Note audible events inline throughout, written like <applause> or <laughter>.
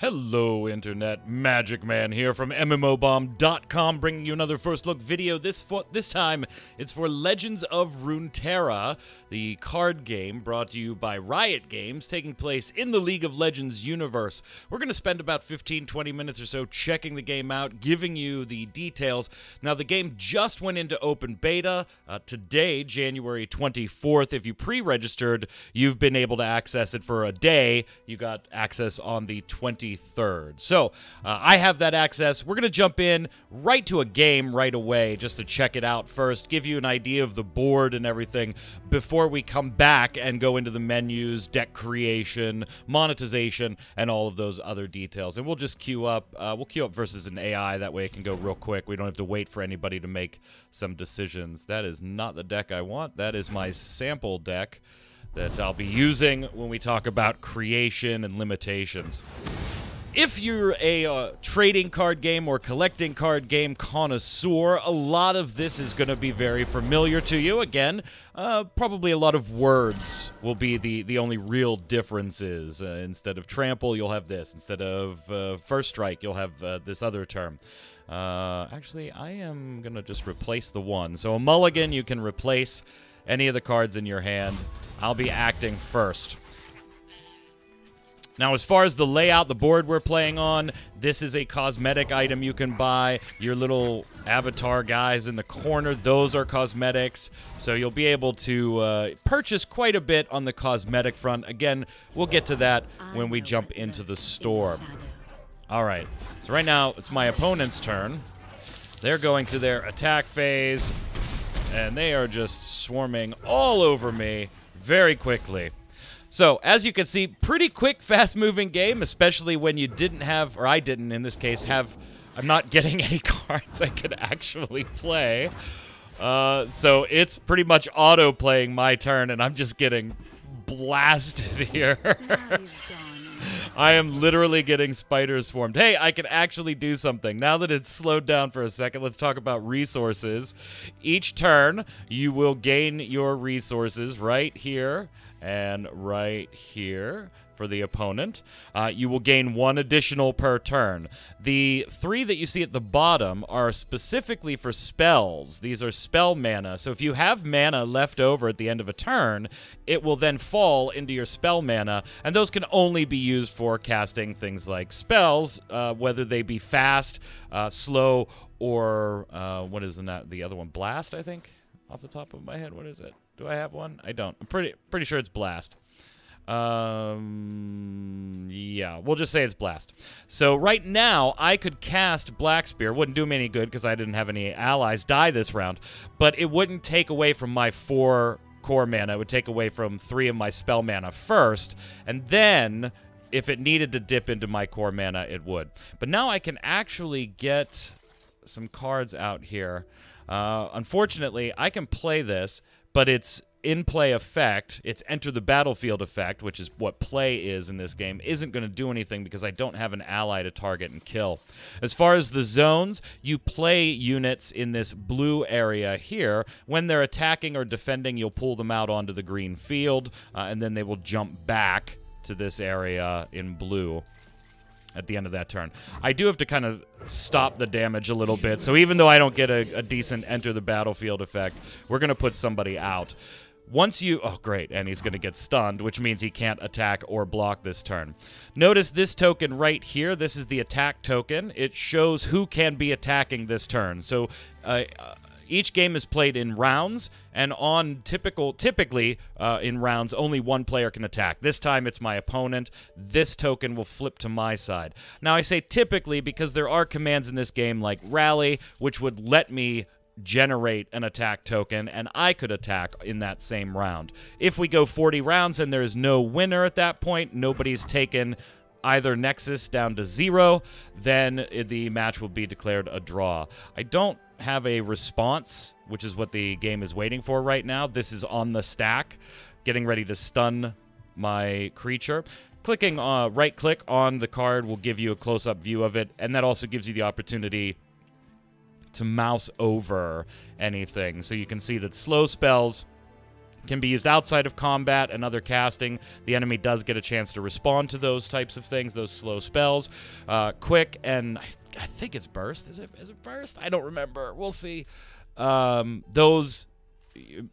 Hello, Internet. Magic Man here from MMOBomb.com, bringing you another first look video. This fo- this time, it's for Legends of Runeterra, the card game brought to you by Riot Games, taking place in the League of Legends universe. We're going to spend about 15 20 minutes or so checking the game out, giving you the details. Now, the game just went into open beta uh, today, January 24th. If you pre registered, you've been able to access it for a day. You got access on the 20th 23rd. So uh, I have that access. We're going to jump in right to a game right away just to check it out first, give you an idea of the board and everything before we come back and go into the menus, deck creation, monetization, and all of those other details. And we'll just queue up. Uh, we'll queue up versus an AI. That way it can go real quick. We don't have to wait for anybody to make some decisions. That is not the deck I want. That is my sample deck that I'll be using when we talk about creation and limitations if you're a uh, trading card game or collecting card game connoisseur, a lot of this is going to be very familiar to you. Again, uh, probably a lot of words will be the, the only real differences. Uh, instead of trample, you'll have this. Instead of uh, first strike, you'll have uh, this other term. Uh, actually, I am going to just replace the one. So a mulligan, you can replace any of the cards in your hand. I'll be acting first. Now, as far as the layout, the board we're playing on, this is a cosmetic item you can buy. Your little avatar guys in the corner, those are cosmetics. So you'll be able to uh, purchase quite a bit on the cosmetic front. Again, we'll get to that when we jump into the store. All right, so right now it's my opponent's turn. They're going to their attack phase, and they are just swarming all over me very quickly. So, as you can see, pretty quick, <laughs> fast moving game, especially when you didn't have, or I didn't in this case, have. I'm not getting any <laughs> cards I could actually play. Uh, so it's pretty much auto playing my turn, and I'm just getting blasted <laughs> here. I am literally getting spiders swarmed. Hey, I can actually do something. Now that it's slowed down for a second, let's talk about resources. Each turn, you will gain your resources right here and right here for the opponent. Uh, you will gain one additional per turn. The three that you see at the bottom are specifically for spells. These are spell mana. So if you have mana left over at the end of a turn, it will then fall into your spell mana, and those can only be used for casting things like spells, uh, whether they be fast, uh, slow, or uh, what is the, the other one? Blast, I think, off the top of my head. What is it? Do I have one? I don't. I'm pretty pretty sure it's Blast. Um, yeah, we'll just say it's Blast. So right now, I could cast Black Spear. Wouldn't do me any good because I didn't have any allies die this round. But it wouldn't take away from my four core mana. It would take away from three of my spell mana first. And then, if it needed to dip into my core mana, it would. But now I can actually get some cards out here. Uh, unfortunately, I can play this but it's in play effect, its enter the battlefield effect, which is what play is in this game, isn't going to do anything because I don't have an ally to target and kill. As far as the zones, you play units in this blue area here. When they're attacking or defending, you'll pull them out onto the green field, uh, and then they will jump back to this area in blue at the end of that turn. I do have to kind of stop the damage a little bit. So even though I don't get a, a decent enter the battlefield effect, we're going to put somebody out. Once you... Oh, great. And he's going to get stunned, which means he can't attack or block this turn. Notice this token right here. This is the attack token. It shows who can be attacking this turn. So... Uh, each game is played in rounds, and on typical, typically uh, in rounds, only one player can attack. This time it's my opponent. This token will flip to my side. Now I say typically because there are commands in this game like rally, which would let me generate an attack token, and I could attack in that same round. If we go 40 rounds and there is no winner at that point, nobody's taken either Nexus down to zero, then the match will be declared a draw. I don't have a response, which is what the game is waiting for right now. This is on the stack, getting ready to stun my creature. Clicking uh, right click on the card will give you a close up view of it, and that also gives you the opportunity to mouse over anything. So you can see that slow spells can be used outside of combat and other casting. The enemy does get a chance to respond to those types of things, those slow spells. Uh, quick and I, I think it's burst. Is it? Is it burst? I don't remember. We'll see. Um, those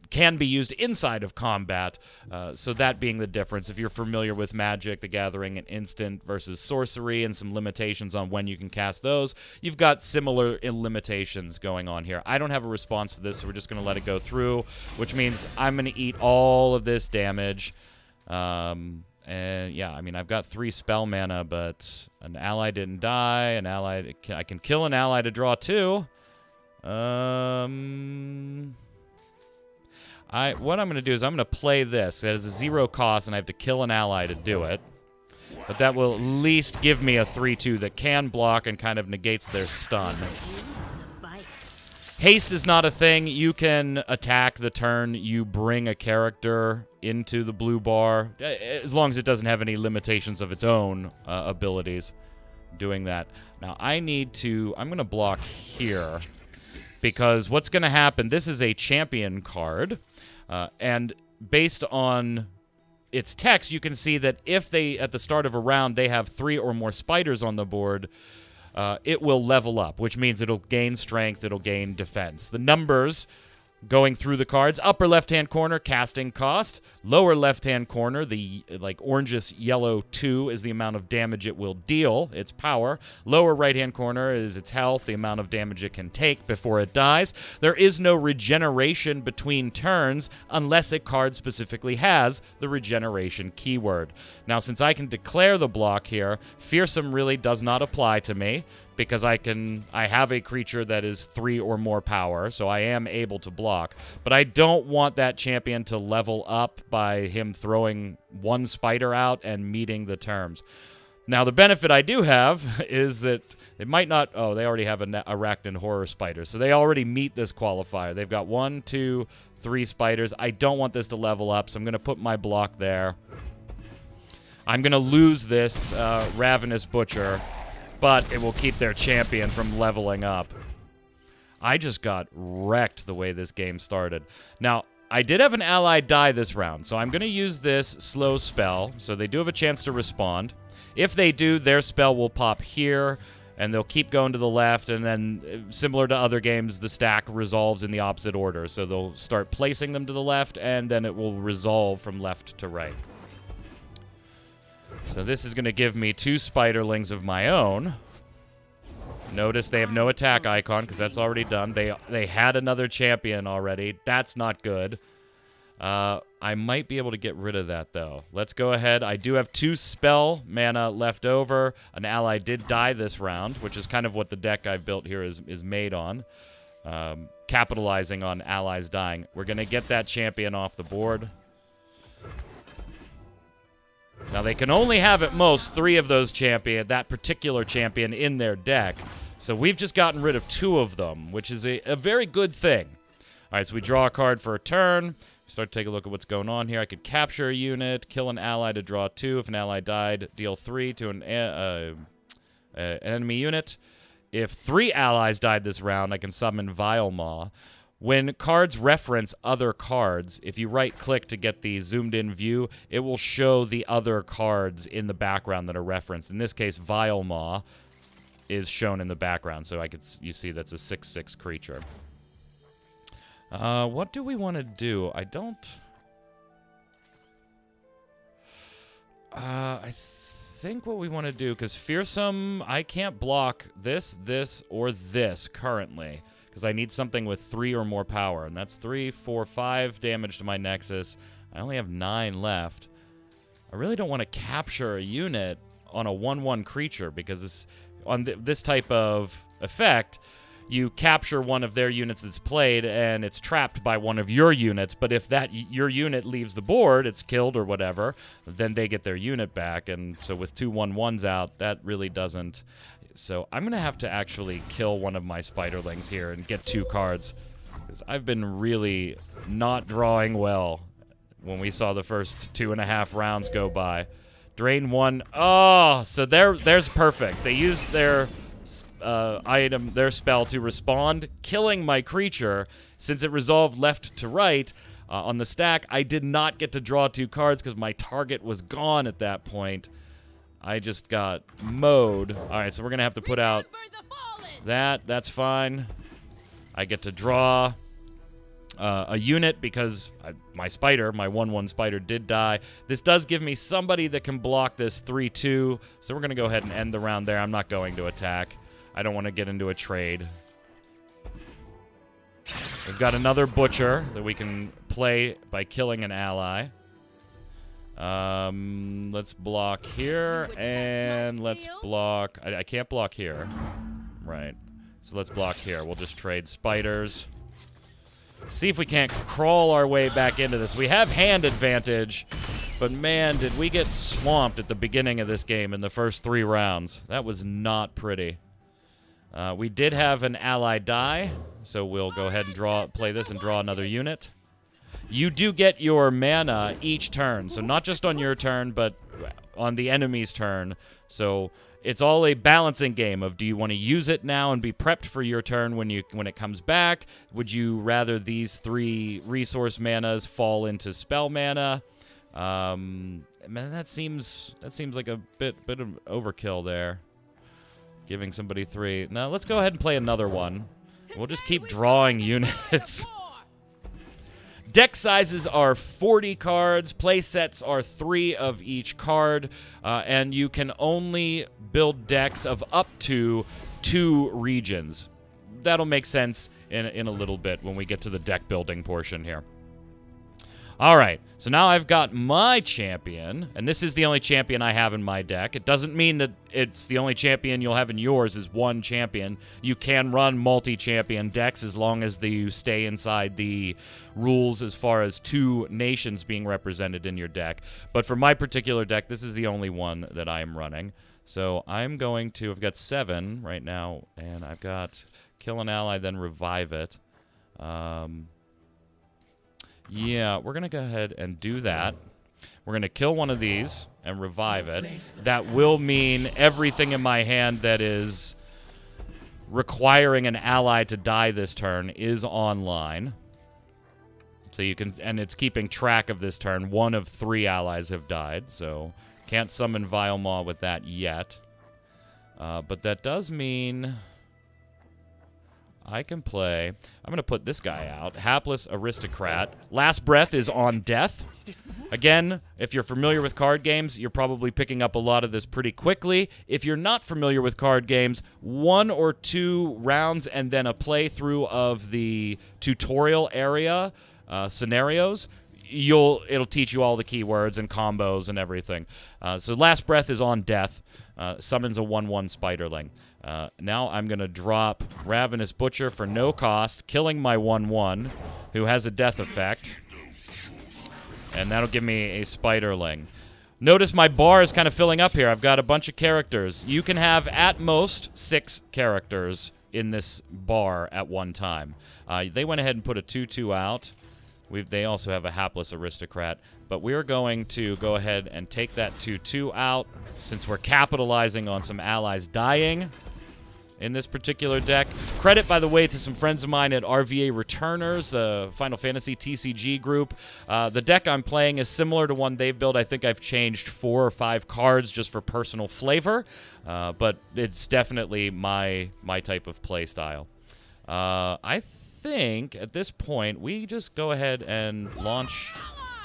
can be used inside of combat. Uh, so that being the difference. If you're familiar with Magic, the Gathering, and Instant versus Sorcery, and some limitations on when you can cast those, you've got similar limitations going on here. I don't have a response to this, so we're just going to let it go through, which means I'm going to eat all of this damage. Um, and yeah, I mean, I've got three spell mana, but an ally didn't die. An ally, I can kill an ally to draw two. Um. I what I'm going to do is I'm going to play this. It has a zero cost, and I have to kill an ally to do it. But that will at least give me a 3-2 that can block and kind of negates their stun. Haste is not a thing. You can attack the turn you bring a character into the blue bar, as long as it doesn't have any limitations of its own uh, abilities doing that. Now, I need to... I'm going to block here because what's going to happen... This is a champion card. Uh, and based on its text, you can see that if they, at the start of a round, they have three or more spiders on the board, uh, it will level up, which means it'll gain strength, it'll gain defense. The numbers going through the cards. Upper left-hand corner, casting cost. Lower left-hand corner, the like orangish yellow 2 is the amount of damage it will deal, its power. Lower right-hand corner is its health, the amount of damage it can take before it dies. There is no regeneration between turns unless a card specifically has the regeneration keyword. Now, since I can declare the block here, Fearsome really does not apply to me because I can I have a creature that is 3 or more power, so I am able to block. But I don't want that champion to level up by him throwing one spider out and meeting the terms. Now the benefit I do have <laughs> is that it might not oh, they already have an arachnid horror spider. So they already meet this qualifier. They've got one, two, three spiders. I don't want this to level up, so I'm going to put my block there. I'm going to lose this uh, Ravenous Butcher but it will keep their champion from leveling up. I just got wrecked the way this game started. Now, I did have an ally die this round, so I'm going to use this slow spell, so they do have a chance to respond. If they do, their spell will pop here, and they'll keep going to the left, and then, uh, similar to other games, the stack resolves in the opposite order. So they'll start placing them to the left, and then it will resolve from left to right. So this is going to give me two spiderlings of my own. Notice they have no attack icon because that's already done. They they had another champion already. That's not good. Uh, I might be able to get rid of that, though. Let's go ahead. I do have two spell mana left over. An ally did die this round, which is kind of what the deck I've built here is, is made on. Um, capitalizing on allies dying. We're going to get that champion off the board. Now, they can only have at most three of those champion, that particular champion, in their deck. So we've just gotten rid of two of them, which is a, a very good thing. All right, so we draw a card for a turn. Start to take a look at what's going on here. I could capture a unit, kill an ally to draw two. If an ally died, deal three to an, uh, uh, enemy unit. If three allies died this round, I can summon Vilemaw. When cards reference other cards, if you right click to get the zoomed in view, it will show the other cards in the background that are referenced. In this case, Vilemaw is shown in the background, so I could you see that's a 6-6 creature. Uh, what do we want to do? I don't... Uh, I think what we want to do, because Fearsome, I can't block this, this, or this currently because I need something with three or more power. And that's three, four, five damage to my Nexus. I only have nine left. I really don't want to capture a unit on a 1-1 creature because this, on th this type of effect, you capture one of their units that's played and it's trapped by one of your units but if that your unit leaves the board it's killed or whatever then they get their unit back and so with two one ones out that really doesn't so I'm going to have to actually kill one of my spiderlings here and get two cards. Because I've been really not drawing well when we saw the first two and a half rounds go by. Drain one. Oh, so there, there's perfect. They used their uh, item, their spell to respond, killing my creature. Since it resolved left to right, Uh, on the stack, I did not get to draw two cards because my target was gone at that point. I just got mowed. All right, so we're going to have to put out that. That's fine. I get to draw uh, a unit because I, my spider, my 1-1 spider, did die. This does give me somebody that can block this 3-2, so we're going to go ahead and end the round there. I'm not going to attack. I don't want to get into a trade. We've got another Butcher that we can play by killing an ally. Um, let's block here, and let's block... I, I can't block here. Right. So let's block here. We'll just trade spiders. See if we can't crawl our way back into this. We have hand advantage, but man, did we get swamped at the beginning of this game in the first three rounds. That was not pretty. Uh, we did have an ally die, so we'll go ahead and draw, play this and draw another unit. You do get your mana each turn, so not just on your turn, but on the enemy's turn. So it's all a balancing game of do you want to use it now and be prepped for your turn when you when it comes back? Would you rather these three resource manas fall into spell mana? Um, man, that seems that seems like a bit bit of overkill there. Giving somebody three. Now let's go ahead and play another one. We'll just keep drawing <laughs> units. Deck sizes are 40 cards. Play sets are three of each card. Uh, and you can only build decks of up to two regions. That'll make sense in, in a little bit when we get to the deck building portion here. All right, so now I've got my champion, and this is the only champion I have in my deck. It doesn't mean that it's the only champion you'll have in yours is one champion. You can run multi-champion decks as long as the, you stay inside the rules as far as two nations being represented in your deck. But for my particular deck, this is the only one that I'm running. So I'm going to, I've got seven right now, and I've got kill an ally, then revive it. Um, yeah, we're going to go ahead and do that. We're going to kill one of these and revive it. That will mean everything in my hand that is requiring an ally to die this turn is online. So you can, and it's keeping track of this turn. One of three allies have died, so can't summon Vilemaw with that yet. Uh, but that does mean I can play. I'm going to put this guy out. Hapless Aristocrat. Last Breath is on death. Again, if you're familiar with card games, you're probably picking up a lot of this pretty quickly. If you're not familiar with card games, one or two rounds and then a playthrough of the tutorial area uh, scenarios you'll it'll teach you all the keywords and combos and everything. Uh, so last breath is on death. Uh, summons a one-one spiderling. Uh, now I'm going to drop Ravenous Butcher for no cost, killing my 1-1, who has a death effect. And that'll give me a Spiderling. Notice my bar is kind of filling up here. I've got a bunch of characters. You can have, at most, six characters in this bar at one time. Uh, they went ahead and put a 2-2 out. We've, they also have a hapless aristocrat. But we're going to go ahead and take that 2-2 out since we're capitalizing on some allies dying in this particular deck. Credit, by the way, to some friends of mine at RVA Returners, the Final Fantasy TCG group. Uh, the deck I'm playing is similar to one they've built. I think I've changed four or five cards just for personal flavor, uh, but it's definitely my my type of play style. Uh, I think at this point we just go ahead and launch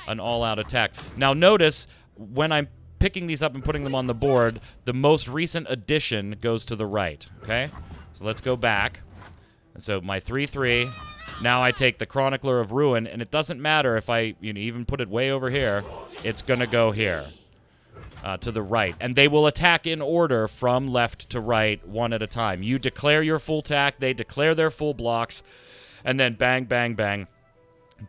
an all-out attack. Now notice when I'm picking these up and putting them on the board, the most recent addition goes to the right, okay? So let's go back. And so my 3-3, now I take the Chronicler of Ruin, and it doesn't matter if I you know, even put it way over here, it's going to go here. Uh, to the right. And they will attack in order from left to right, one at a time. You declare your full attack, they declare their full blocks, and then bang, bang, bang,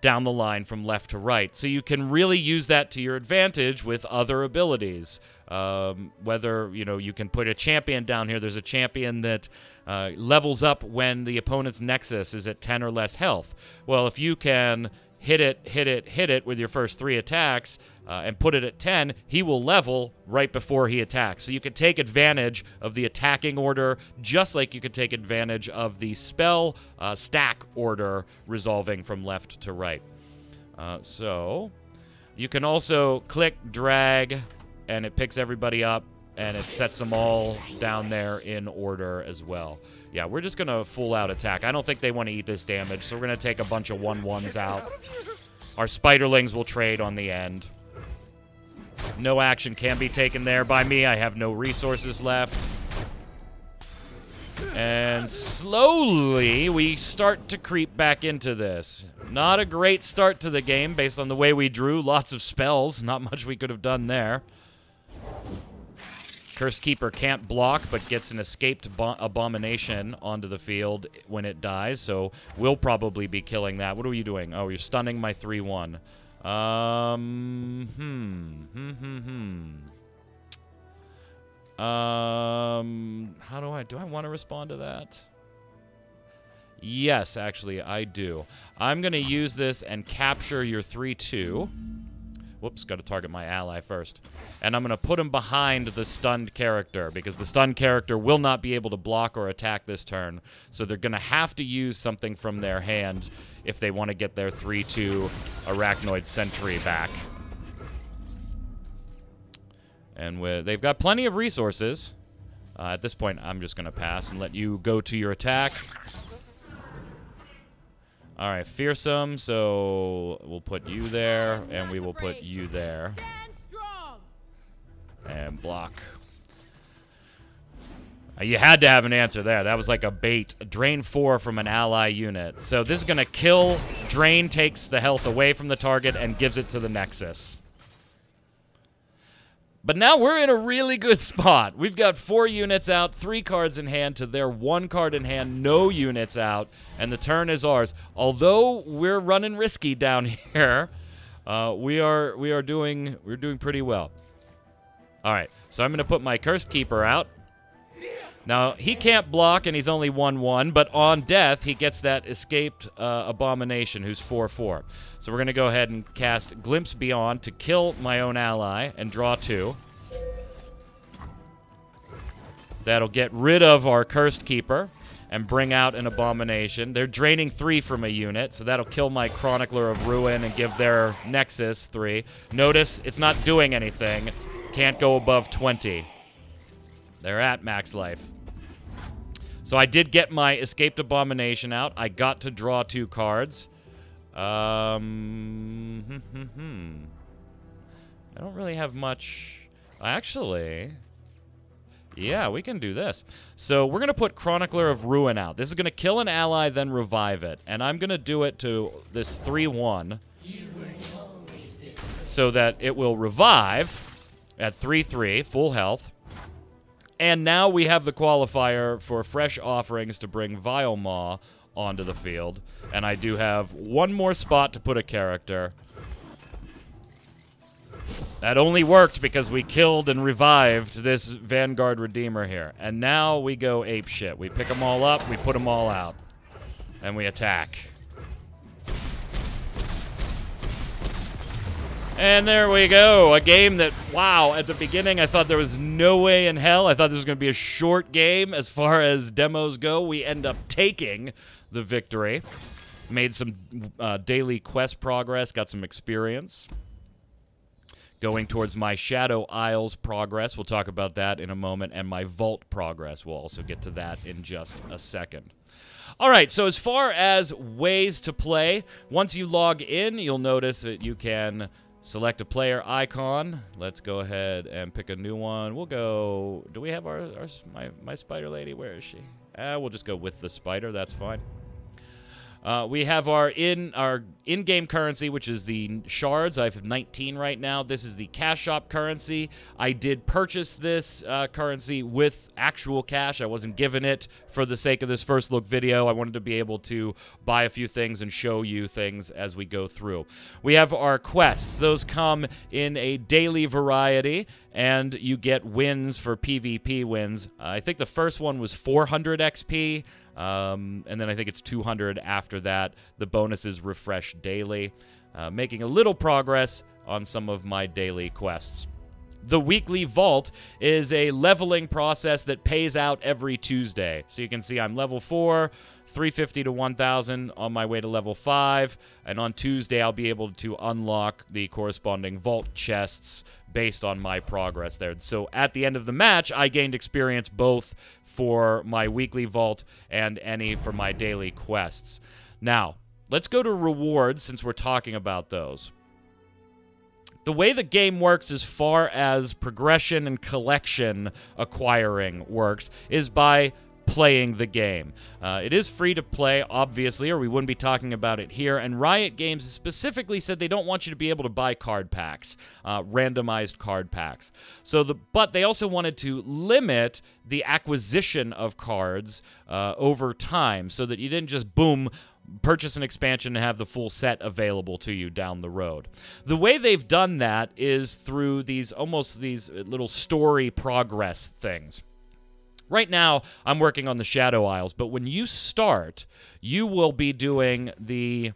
down the line from left to right. So you can really use that to your advantage with other abilities. Um, whether you know you can put a champion down here. There's a champion that uh, levels up when the opponent's nexus is at 10 or less health. Well, if you can hit it, hit it, hit it with your first three attacks, uh, and put it at 10, he will level right before he attacks. So you can take advantage of the attacking order just like you could take advantage of the spell uh, stack order resolving from left to right. Uh, so you can also click drag and it picks everybody up and it sets them all down there in order as well. Yeah, we're just going to full out attack. I don't think they want to eat this damage, so we're going to take a bunch of 1-1s out. Our Spiderlings will trade on the end. No action can be taken there by me. I have no resources left. And slowly, we start to creep back into this. Not a great start to the game based on the way we drew. Lots of spells. Not much we could have done there. Cursed Keeper can't block, but gets an escaped abomination onto the field when it dies, so we'll probably be killing that. What are you doing? Oh, you're stunning my 3-1. Um, hmm, hmm, hmm, hmm. Um, how do I, do I want to respond to that? Yes, actually, I do. I'm going to use this and capture your 3-2. Whoops, got to target my ally first. And I'm going to put him behind the stunned character, because the stunned character will not be able to block or attack this turn. So they're going to have to use something from their hand if they want to get their 3-2 Arachnoid Sentry back. And with, they've got plenty of resources. Uh, at this point, I'm just going to pass and let you go to your attack. All right, fearsome. So we'll put you there, and we will put you there. And block. You had to have an answer there. That was like a bait. Drain 4 from an ally unit. So this is going to kill. Drain takes the health away from the target and gives it to the Nexus. But now we're in a really good <laughs> spot. We've got four units out, three cards in hand to their one card in hand, no units out, and the turn is ours. Although we're running risky down <laughs> here, uh, we are we are doing we're doing pretty well. All right, so I'm going to put my Cursed Keeper out. Now, he can't block, and he's only 1-1, but on death, he gets that escaped uh, Abomination, who's 4-4. So we're going to go ahead and cast Glimpse Beyond to kill my own ally and draw two. That'll get rid of our Cursed Keeper and bring out an Abomination. They're draining three from a unit, so that'll kill my Chronicler of Ruin and give their Nexus three. Notice, it's not doing anything. Can't go above 20. They're at max life. So I did get my Escaped Abomination out. I got to draw two cards. Um, hmm, hmm, hmm. I don't really have much. Actually, yeah, we can do this. So we're going to put Chronicler of Ruin out. This is going to kill an ally, then revive it. And I'm going to do it to this 3-1 so that it will revive at 3-3, full health. And now we have the qualifier for fresh offerings to bring Vilemaw onto the field. And I do have one more spot to put a character. That only worked because we killed and revived this Vanguard Redeemer here. And now we go ape shit. We pick them all up, we put them all out. And we attack. And there we go. A game that, wow, at the beginning I thought there was no way in hell. I thought this was going to be a short game as far as demos go. We end up taking the victory. Made some uh, daily quest progress, got some experience. Going towards my Shadow Isles progress. We'll talk about that in a moment. And my Vault progress. We'll also get to that in just a second. All right, so as far as ways to play, once you log in, you'll notice that you can Select a player icon. Let's go ahead and pick a new one. We'll go. Do we have our, our my my spider lady? Where is she? Uh, we'll just go with the spider. That's fine. Uh, we have our in our in-game currency, which is the shards. I have 19 right now. This is the cash shop currency. I did purchase this uh, currency with actual cash. I wasn't given it for the sake of this first look video. I wanted to be able to buy a few things and show you things as we go through. We have our quests. Those come in a daily variety, and you get wins for PvP wins. Uh, I think the first one was 400 XP. Um, and then I think it's 200 after that. The bonuses refresh daily, uh, making a little progress on some of my daily quests. the weekly vault is a leveling process that pays out every Tuesday. So you can see I'm level 4, 350 to 1000 on my way to level 5, and on Tuesday I'll be able to unlock the corresponding vault chests based on my progress there. So at the end of the match, I gained experience both for my weekly vault and any for my daily quests. Now, let's go to rewards since we're talking about those. The way the game works as far as progression and collection acquiring works is by playing the game. Uh, it is free to play, obviously, or we wouldn't be talking about it here. And Riot Games specifically said they don't want you to be able to buy card packs, uh, randomized card packs. So the but they also wanted to limit the acquisition of cards uh, over time, so that you didn't just boom purchase an expansion and have the full set available to you down the road. The way they've done that is through these almost these little story progress things. Right now, I'm working on the Shadow Isles, but when you start, you will be doing the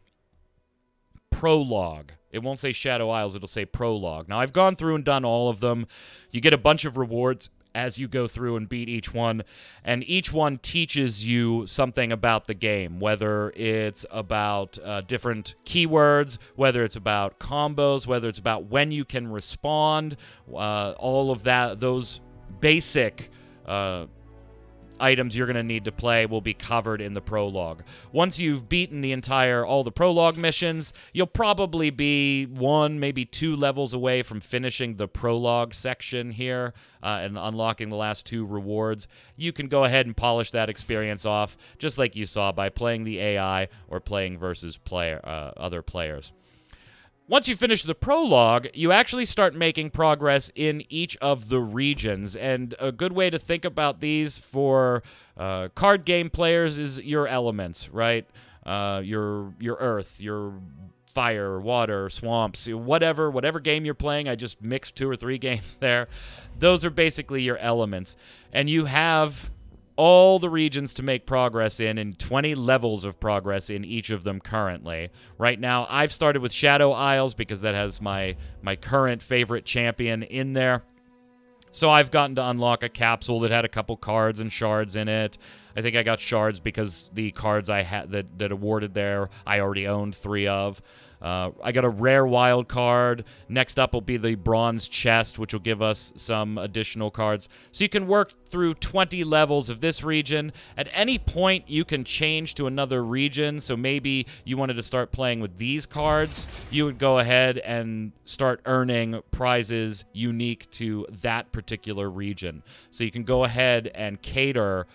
prologue. It won't say Shadow Isles, it'll say prologue. Now, I've gone through and done all of them. You get a bunch of rewards as you go through and beat each one. And each one teaches you something about the game, whether it's about uh, different keywords, whether it's about combos, whether it's about when you can respond, uh, all of that, those basic. Uh, items you're going to need to play will be covered in the prologue. Once you've beaten the entire all the prologue missions, you'll probably be one, maybe two levels away from finishing the prologue section here uh, and unlocking the last two rewards. You can go ahead and polish that experience off, just like you saw by playing the AI or playing versus player uh, other players. Once you finish the prologue, you actually start making progress in each of the regions. And a good way to think about these for uh, card game players is your elements, right? Uh, your your earth, your fire, water, swamps, whatever, whatever game you're playing. I just mixed two or three <laughs> games there. Those are basically your elements. And you have all the regions to make progress in and 20 levels of progress in each of them currently. Right now, I've started with Shadow Isles because that has my my current favorite champion in there. So I've gotten to unlock a capsule that had a couple cards and shards in it. I think I got shards because the cards I had that, that awarded there I already owned three of. Uh, I got a rare wild card. Next up will be the bronze chest, which will give us some additional cards. So you can work through 20 levels of this region. At any point, you can change to another region. So maybe you wanted to start playing with these cards. You would go ahead and start earning prizes unique to that particular region. So you can go ahead and cater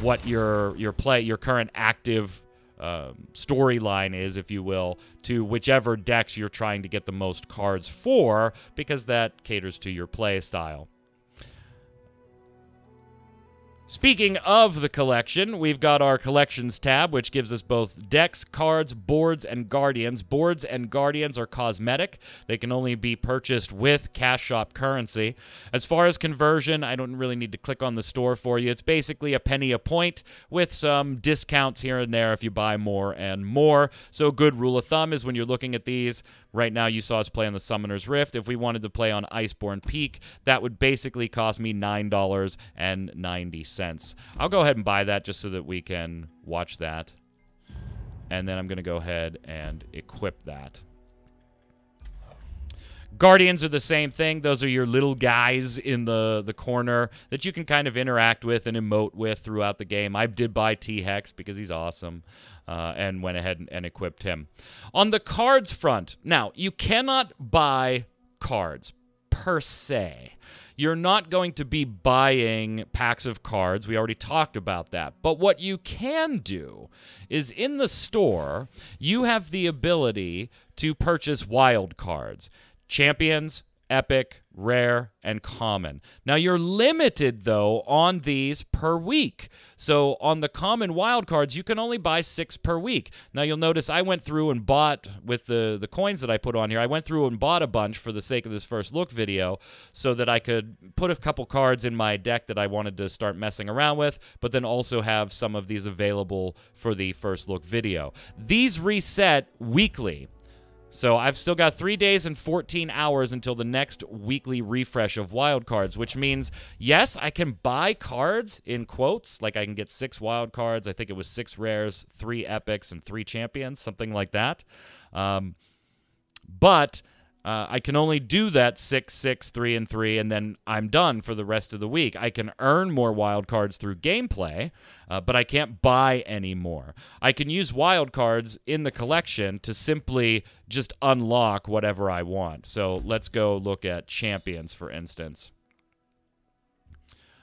what your your play your current active um, storyline is, if you will, to whichever decks you're trying to get the most cards for, because that caters to your play style. Speaking of the collection, we've got our collections tab, which gives us both decks, cards, boards, and guardians. Boards and guardians are cosmetic. They can only be purchased with cash shop currency. As far as conversion, I don't really need to click on the store for you. It's basically a penny a point with some discounts here and there if you buy more and more. So, good rule of thumb is when you're looking at these, right now you saw us play on the Summoner's Rift. If we wanted to play on Iceborne Peak, that would basically cost me $9.90. I'll go ahead and buy that just so that we can watch that. And then I'm going to go ahead and equip that. Guardians are the same thing. Those are your little guys in the, the corner that you can kind of interact with and emote with throughout the game. I did buy T Hex because he's awesome uh, and went ahead and, and equipped him. On the cards front, now, you cannot buy cards per se you're not going to be buying packs of cards. We already talked about that. But what you can do is in the store, you have the ability to purchase wild cards. Champions, epic, rare, and common. Now you're limited though on these per week. So on the common wildcards, you can only buy six per week. Now you'll notice I went through and bought with the the coins that I put on here. I went through and bought a bunch for the sake of this first look video, so that I could put a couple cards in my deck that I wanted to start messing around with, but then also have some of these available for the first look video. These reset weekly. So I've still got three days and 14 hours until the next weekly refresh of wild cards, which means, yes, I can buy cards in quotes. Like I can get six wild cards. I think it was six rares, three epics, and three champions, something like that. Um, but uh, I can only do that six, six, three, and three, and then I'm done for the rest of the week. I can earn more wild cards through gameplay, uh, but I can't buy any more. I can use wild cards in the collection to simply just unlock whatever I want. So let's go look at champions, for instance.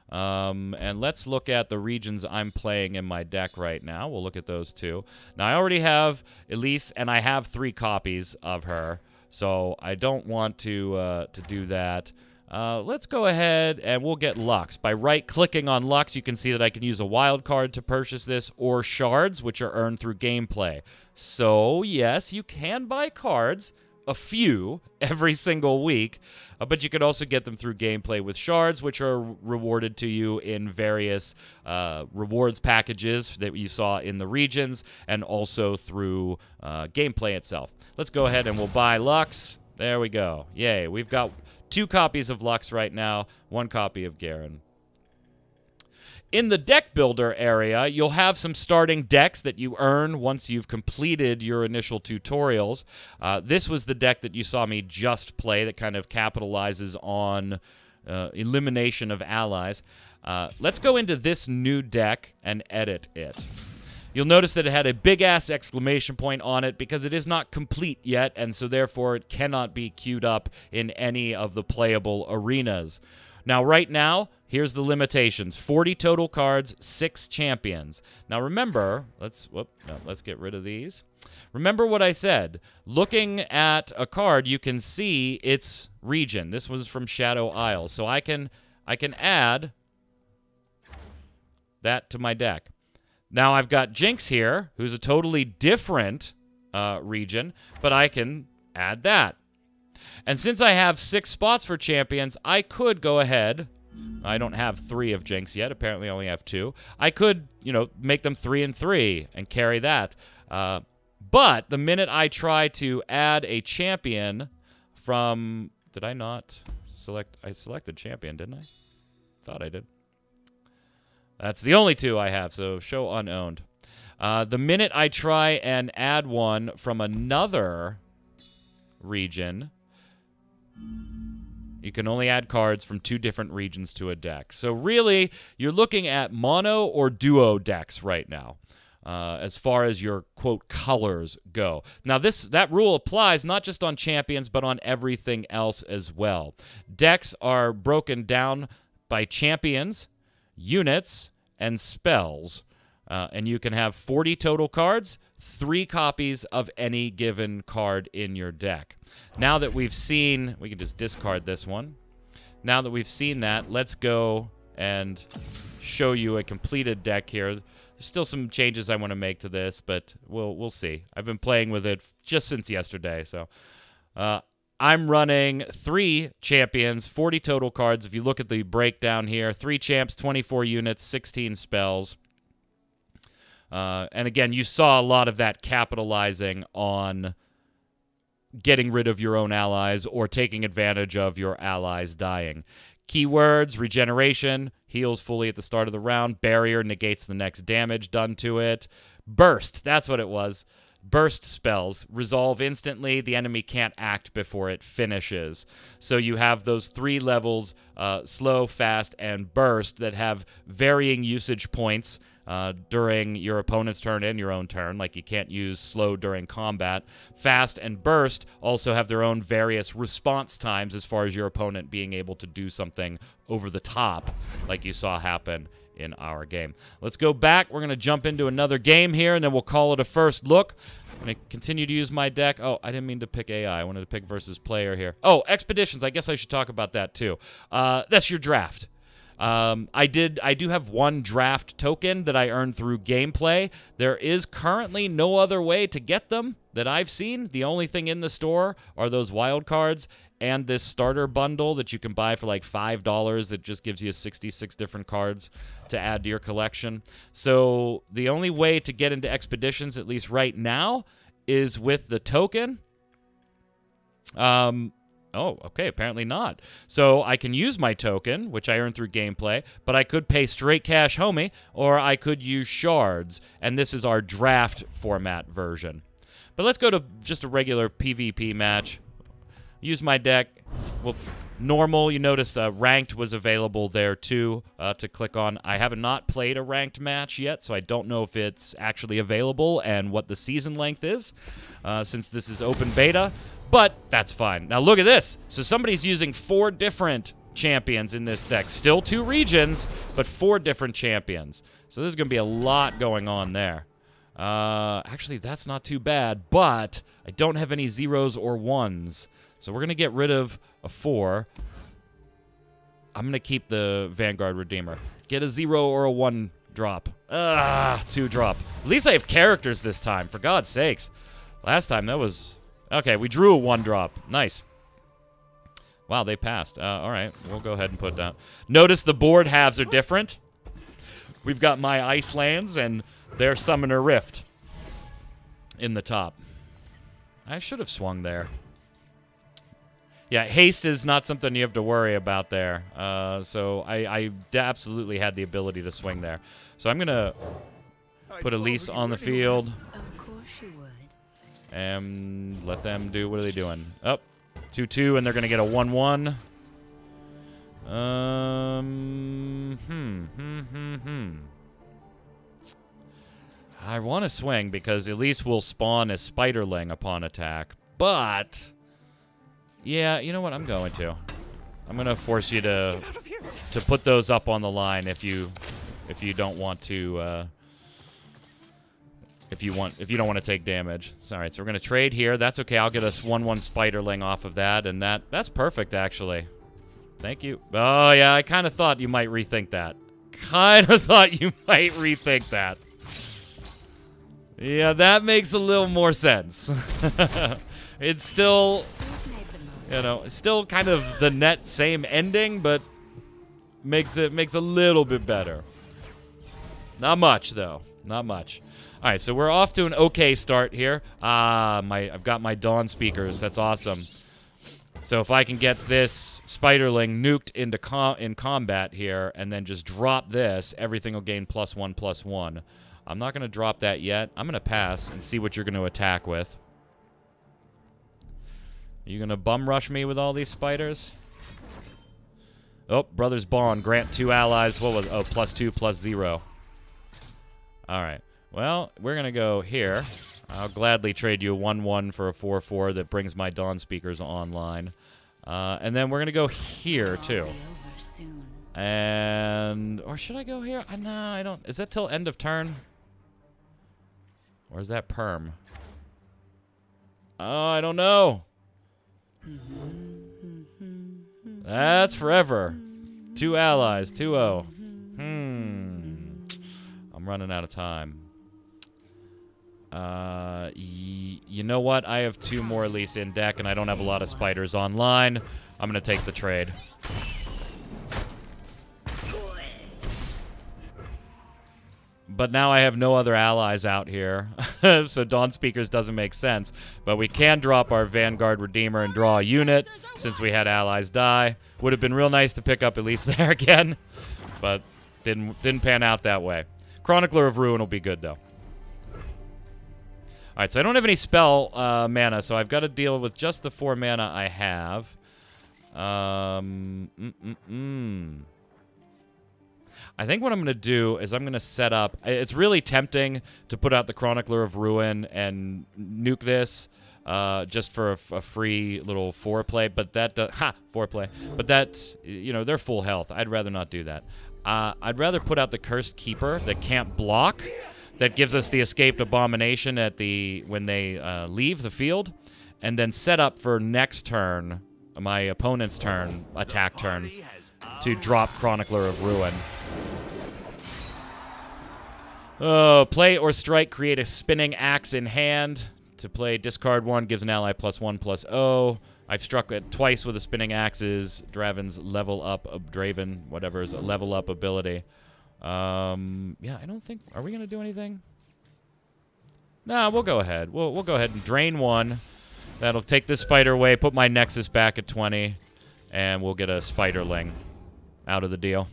Um, and let's look at the regions I'm playing in my deck right now. We'll look at those two. Now, I already have Elise, and I have three copies of her. So I don't want to uh, to do that. Uh, let's go ahead and we'll get Lux. By right-clicking on Lux, you can see that I can use a wild card to purchase this or shards, which are earned through gameplay. So, yes, you can buy cards, a few, every single week, uh, but you can also get them through gameplay with shards, which are rewarded to you in various uh, rewards packages that you saw in the regions and also through uh, gameplay itself. Let's go ahead and we'll buy Lux. There we go. Yay. We've got two copies of Lux right now, one copy of Garen. In the deck builder area, you'll have some starting decks that you earn once you've completed your initial tutorials. Uh, this was the deck that you saw me just play that kind of capitalizes on uh, elimination of allies. Uh, let's go into this new deck and edit it. You'll notice that it had a big ass exclamation point on it because it is not complete yet, and so therefore it cannot be queued up in any of the playable arenas. Now, right now, here's the limitations 40 total cards, six champions. Now, remember, let's, whoop, no, let's get rid of these. Remember what I said. Looking at a card, you can see its region. This was from Shadow Isle. So I can I can add that to my deck. Now I've got Jinx here, who's a totally different uh, region, but I can add that. And since I have six spots for champions, I could go ahead. I don't have three of Jinx yet. Apparently, I only have two. I could, you know, make them three and three and carry that. Uh, but the minute I try to add a champion from, did I not select? I selected champion, didn't I? Thought I did. That's the only two I have, so show unowned. Uh, the minute I try and add one from another region, you can only add cards from two different regions to a deck. So really, you're looking at mono or duo decks right now. Uh, as far as your quote colors go. Now this that rule applies not just on champions but on everything else as well. Decks are broken down by champions, units, and spells. Uh, and you can have 40 total cards, three copies of any given card in your deck. Now that we've seen, we can just discard this one. Now that we've seen that, let's go and show you a completed deck here. There's still some changes I want to make to this, but we'll we'll see. I've been playing with it just since yesterday, so uh, I'm running three champions, 40 total cards. If you look at the breakdown here, three champs, 24 units, 16 spells. Uh, and again, you saw a lot of that capitalizing on getting rid of your own allies or taking advantage of your allies dying. Keywords regeneration, heals fully at the start of the round. Barrier negates the next damage done to it. Burst, that's what it was. Burst spells resolve instantly. The enemy can't act before it finishes. So you have those three levels uh, slow, fast, and burst that have varying usage points uh, during your opponent's turn and your own turn. Like you can't use slow during combat. Fast and burst also have their own various response times as far as your opponent being able to do something over the top, like you saw happen in our game. Let's go back. We're going to jump into another game here, and then we'll call it a first look. I'm going to continue to use my deck. Oh, I didn't mean to pick AI. I wanted to pick versus player here. Oh, Expeditions. I guess I should talk about that too. Uh, that's your draft. Um, I did. I do have one draft token that I earned through gameplay. There is currently no other way to get them that I've seen. The only thing in the store are those wild cards and this starter bundle that you can buy for like five dollars. That just gives you 66 different cards to add to your collection. So the only way to get into expeditions, at least right now, is with the token. Um, oh, okay, apparently not. So I can use my token, which I earn through gameplay, but I could pay straight cash homie, or I could use shards, and this is our draft format version. But let's go to just a regular PvP match. Use my deck. Well, normal, you notice uh, ranked was available there too uh, to click on. I have not played a ranked match yet, so I don't know if it's actually available and what the season length is, uh, since this is open beta. But that's fine. Now look at this. So somebody's using four different champions in this deck. Still two regions, but four different champions. So there's going to be a lot going on there. Uh, actually, that's not too bad, but I don't have any zeros or ones. So we're going to get rid of a four. I'm going to keep the Vanguard Redeemer. Get a zero or a one drop. Ah, two drop. At least I have characters this time, for God's sakes. Last time, that was... Okay, we drew a one drop. Nice. Wow, they passed. Uh, all right, we'll go ahead and put down. Notice the board halves are different. We've got my Ice Lands and their Summoner Rift in the top. I should have swung there. Yeah, haste is not something you have to worry about there. Uh, so I, I absolutely had the ability to swing there. So I'm going to put Elise on the field. And let them do, what are they doing? Up, 2-2, and they're going to get a 1-1. Um, hmm, hmm, hmm, hmm. I want to swing because Elise will spawn a Spiderling upon attack, but yeah, you know what? I'm going to. I'm going to force you to to put those up on the line if you if you don't want to uh, if you want if you don't want to take damage. All right, so we're to trade here. That's okay. I'll get us 1-1 Spiderling off of that and that that's perfect actually. Thank you. Oh yeah, I kind of thought you might rethink that. Kind of <laughs> thought you might rethink that. Yeah, that makes a little more sense. <laughs> it's still you know, still kind of the net same ending, but makes it makes a little bit better. Not much though, not much. All right, so we're off to an okay start here. Ah, my I've got my Dawn speakers. That's awesome. So if I can get this Spiderling nuked into com in combat here, and then just drop this, everything will gain plus one, plus one. I'm not going to drop that yet. I'm going to pass and see what you're going to attack with. Are You gonna bum rush me with all these spiders? Oh, Brothers Bond. Grant two allies. What was Oh, plus two, plus zero. Alright. Well, we're gonna go here. I'll gladly trade you a 1-1 for a 4-4 that brings my Dawn speakers online. Uh, and then we're gonna go here, too. All be over soon. And... Or should I go here? Uh, no, I don't... Is that till end of turn? Or is that perm? Oh, I don't know. That's forever. Two allies, 2-0. Hmm. I'm running out of time. Uh, you know what? I have two more Elise in deck, and I don't have a lot of spiders online. I'm going to take the trade. But now I have no other allies out here, <laughs> so Dawn Speakers doesn't make sense. But we can drop our Vanguard Redeemer and draw a unit, since we had allies die. Would have been real nice to pick up at least <laughs> there again, but didn't didn't pan out that way. Chronicler of Ruin will be good though. All right, so I don't have any spell uh, mana, so I've got to deal with just the four mana I have. Um, mm, mm, mm. I think what I'm going to do is I'm going to set up. It's really tempting to put out the Chronicler of Ruin and nuke this uh, just for a, a free little foreplay, but that do- ha foreplay. But that's you know they're full health. I'd rather not do that. Uh, I'd rather put out the Cursed Keeper that can't block, that gives us the escaped abomination at the when they uh, leave the field, and then set up for next turn, my opponent's turn, attack turn, to drop Chronicler of Ruin. Oh, play or strike, create a spinning axe in hand. To play, discard one, gives an ally plus one, plus O. I've struck it twice with the spinning axes. Draven's level up, Draven, whatever's a level up ability. Um, yeah, I don't think. Are we gonna do anything? Nah, we'll go ahead. We'll we'll go ahead and drain one, That'll take this spider away, put my Nexus back at 20, and we'll get a Spiderling out of the deal.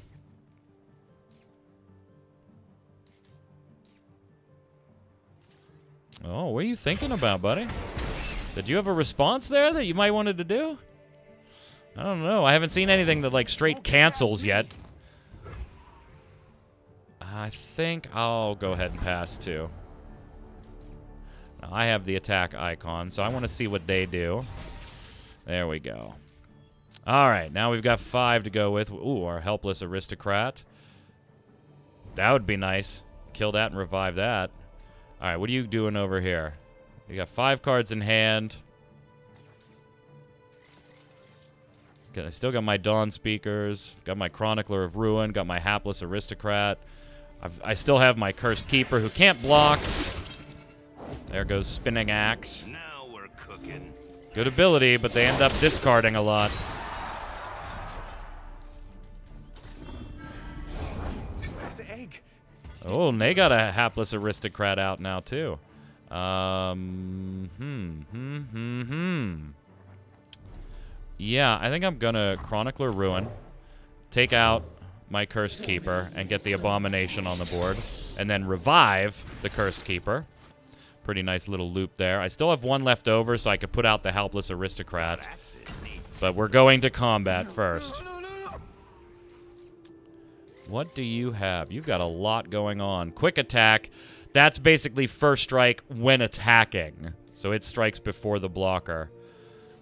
Oh, what are you thinking about, buddy? Did you have a response there that you might wanted to do? I don't know. I haven't seen anything that like straight cancels yet. I think I'll go ahead and pass too. Now, I have the attack icon, so I want to see what they do. There we go. All right, now we've got five to go with. Ooh, our hapless aristocrat. That would be nice. Kill that and revive that. All right, what are you doing over here? You got five cards in hand. I still got my Dawn Speakers, got my Chronicler of Ruin, got my Hapless Aristocrat. I've, I still have my Cursed Keeper who can't block. There goes Spinning Axe. Now we're cooking. Good ability, but they end up discarding a lot. Oh, and they got a hapless aristocrat out now too. Um, hmm, hmm, hmm, hmm. Yeah, I think I'm gonna Chronicler Ruin, take out my Cursed Keeper, and get the Abomination on the board, and then revive the Cursed Keeper. Pretty nice little loop there. I still have one left over, so I could put out the Hapless Aristocrat. But we're going to combat first. What do you have? You've got a lot going on. Quick attack. That's basically first strike when attacking. So it strikes before the blocker.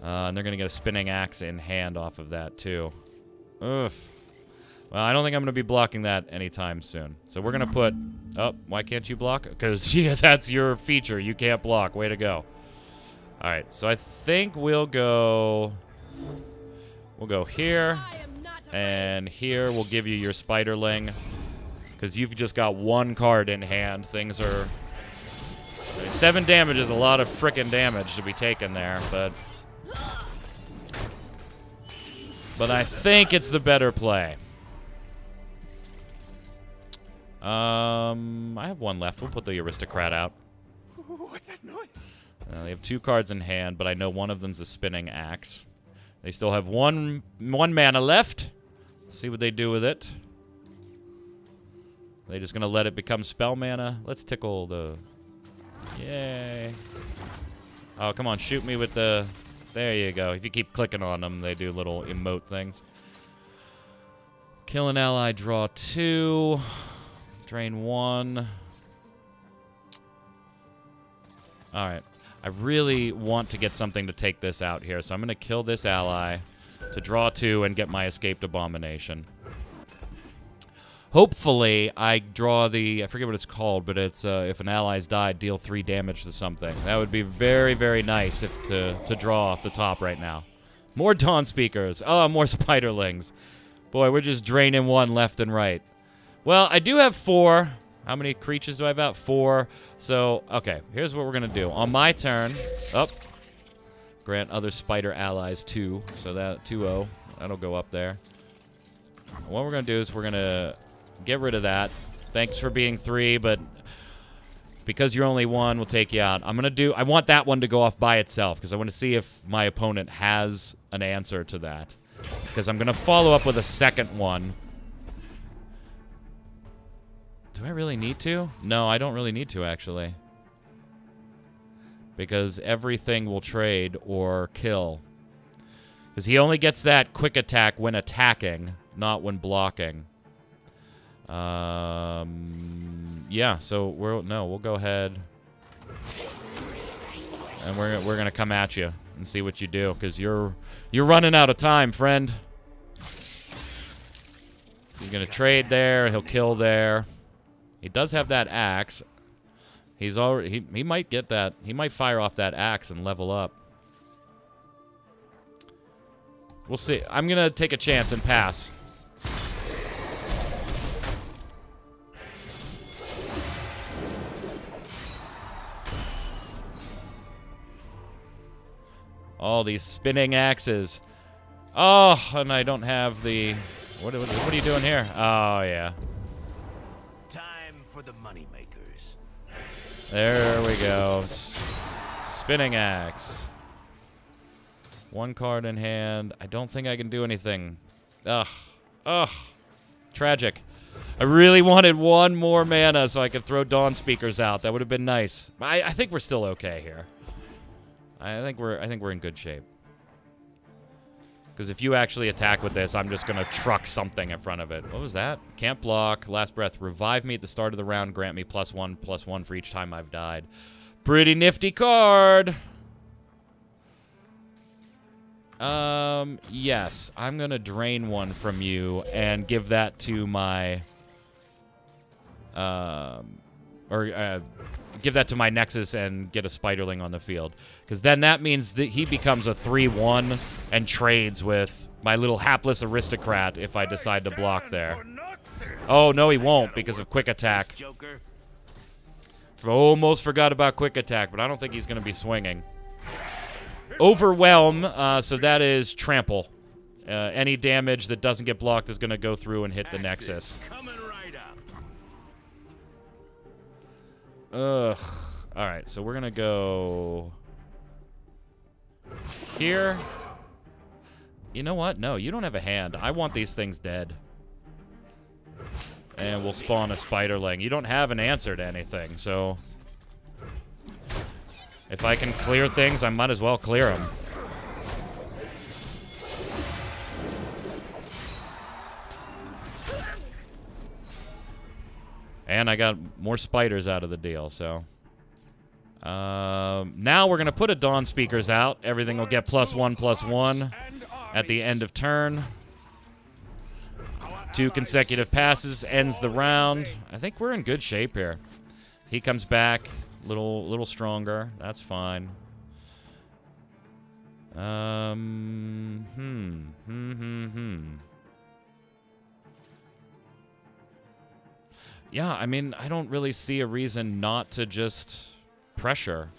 Uh, and they're going to get a spinning axe in hand off of that, too. Ugh. Well, I don't think I'm going to be blocking that anytime soon. So we're going to put... Oh, why can't you block? Because, <laughs> yeah, that's your feature. You can't block. Way to go. All right, so I think we'll go... We'll go here. And here we'll give you your Spiderling. Because you've just got one card in hand. Things are... Seven damage is a lot of frickin' damage to be taken there, but... But I think it's the better play. Um, I have one left. We'll put the Aristocrat out. What's that noise? Uh, they have two cards in hand, but I know one of them's a spinning axe. They still have one one mana left. See what they do with it. They just gonna let it become spell mana? Let's tickle the. Yay! Oh come on, shoot me with the. There you go. If you keep clicking on them, they do little emote things. Kill an ally, draw two, drain one. All right. I really want to get something to take this out here, so I'm going to kill this ally to draw two and get my escaped abomination. Hopefully, I draw the I forget what it's called, but it's uh, if an ally's died, deal three damage to something. That would be very very nice if to to draw off the top right now. More Dawn Speakers. Oh, more <laughs> Spiderlings. Boy, we're just draining one left and right. Well, I do have four. How many creatures do I have out? Four. So, okay, here's what we're going to do. On my turn, up, grant other spider allies two. So that 2-0, that'll go up there. What we're going to do is we're going to get rid of that. Thanks for being three, but because you're only one, we'll take you out. I'm going to do, I want that one to go off by itself because I want to see if my opponent has an answer to that. Because I'm going to follow up with a second one. Do I really need to? No, I don't really need to, actually. Because everything will trade or kill. Because he only gets that quick attack when attacking, not when blocking. Um, yeah, so we're no, we'll go ahead, and we're we're gonna come at you and see what you do, because you're you're running out of time, friend. So you're gonna trade there. He'll kill there. He does have that axe. He's already he, he might get that. He might fire off that axe and level up. We'll see. I'm going to take a chance and pass. All these spinning axes. Oh, and I don't have the... What, what, what are you doing here? Oh, yeah. For the moneymakers. There we go. Spinning axe. One card in hand. I don't think I can do anything. Ugh. Ugh. Tragic. I really wanted one more mana so I could throw Dawn Speakers out. That would have been nice. I, I think we're still okay here. I think we're I think we're in good shape. Because if you actually attack with this, I'm just going to truck something in front of it. What was that? Can't block. Last breath. Revive me at the start of the round. Grant me plus one, plus one for each time I've died. Pretty nifty card. Um, yes. I'm going to drain one from you and give that to my... Um, or uh, give that to my Nexus and get a Spiderling on the field. Because then that means that he becomes a 3-1 and trades with my little hapless aristocrat if I decide to block there. Oh, no, he won't because of quick attack. Almost forgot about quick attack, but I don't think he's going to be swinging. Overwhelm, uh, so that is trample. Uh, any damage that doesn't get blocked is going to go through and hit the Nexus. Ugh. All right, so we're to go here. You know what? No, you don't have a hand. I want these things dead. And we'll spawn a spiderling. You don't have an answer to anything, so... If I can clear things, I might as well clear them. I got more spiders out of the deal, so... Um, now we're going to put a Dawn Speakers out. Everything will get plus one, plus one at the end of turn. Two consecutive passes ends the round. I think we're in good shape here. He comes back, little little stronger. That's fine. Um, hmm, hmm, hmm, hmm. Yeah, I mean, I don't really see a reason not to just pressure.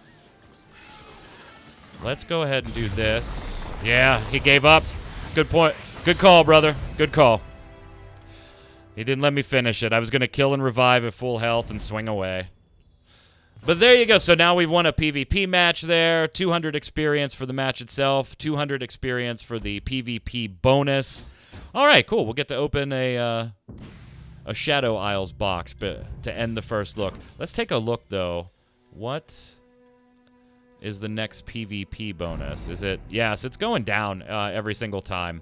Let's go ahead and do this. Yeah, he gave up. Good point. Good call, brother. Good call. He didn't let me finish it. I was going to kill and revive at full health and swing away. But there you go. So now we've won a PvP match there. 200 experience for the match itself. 200 experience for the PvP bonus. All right, cool. We'll get to open a uh, a Shadow Isles box but to end the first look. Let's take a look, though. What is the next PvP bonus? Is it... Yes, it's going down uh, every single time.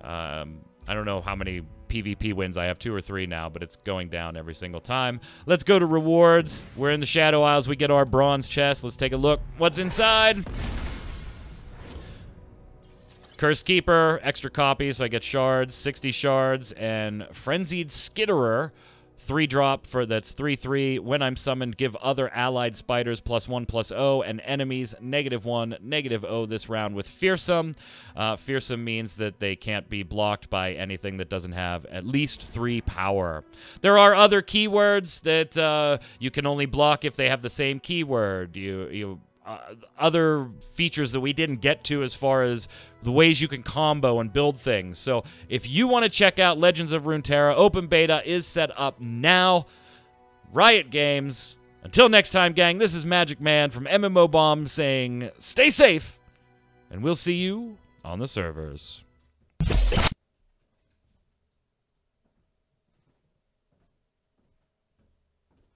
Um, I don't know how many PvP wins I have, two or three now, but it's going down every single time. Let's go to rewards. We're in the Shadow Isles. We get our bronze chest. Let's take a look. What's inside? Cursed Keeper, extra copies, so I get shards, 60 shards, and Frenzied Skitterer, three drop for that's 3 3. When I'm summoned, give other allied spiders plus 1 plus O and enemies negative 1, negative O this round with Fearsome. Uh, fearsome means that they can't be blocked by anything that doesn't have at least 3 power. There are other keywords that uh, you can only block if they have the same keyword. You, you uh, other features that we didn't get to as far as the ways you can combo and build things. So if you want to check out Legends of Runeterra, open beta is set up now. Riot Games. Until next time, gang, this is Magic Man from MMO Bomb saying stay safe, and we'll see you on the servers.